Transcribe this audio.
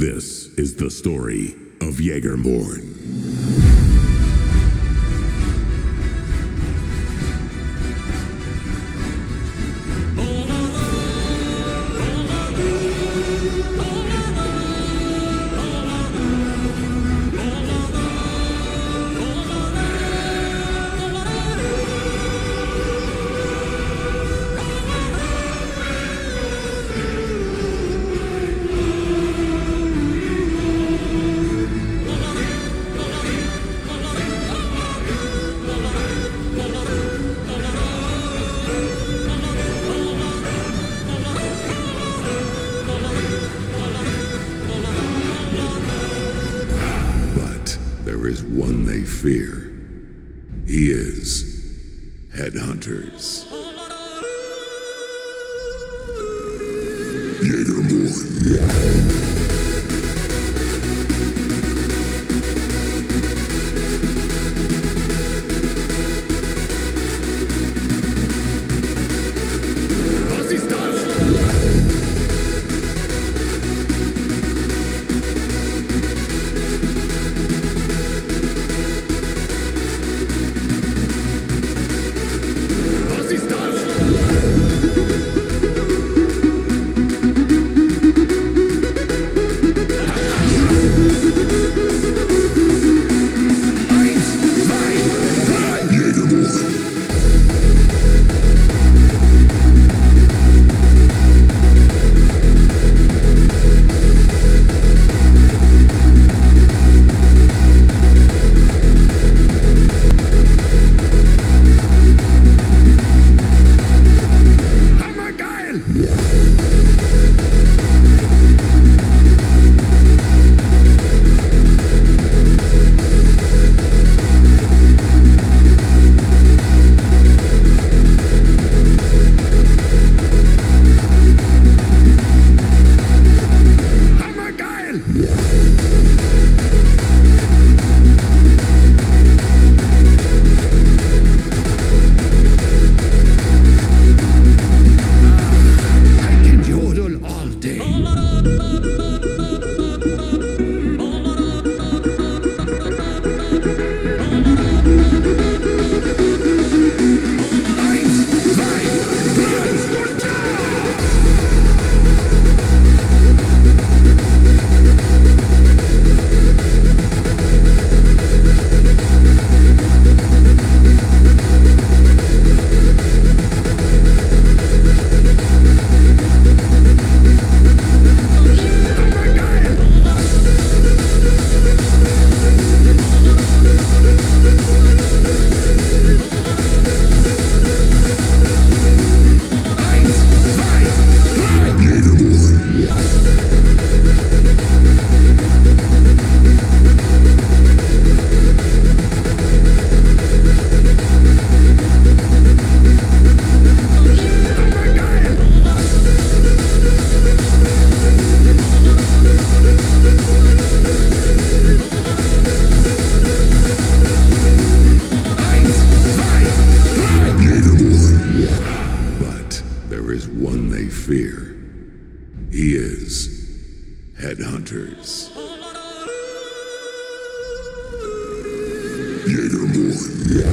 This is the story of Jaegerborn. one they fear. He is Headhunters. Jaeger He is Headhunters. Jaegerborn.